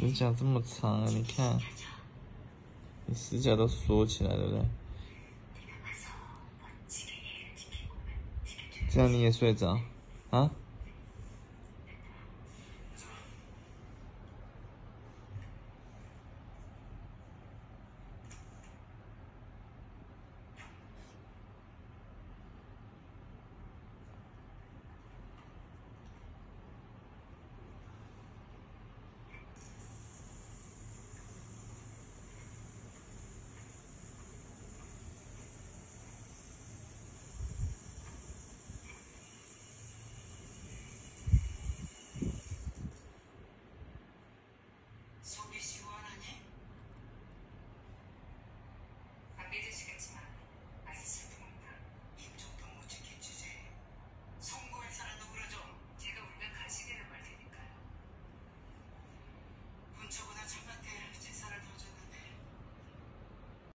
指甲这么长啊！你看，你指甲都缩起来，对不对？这样你也睡着啊？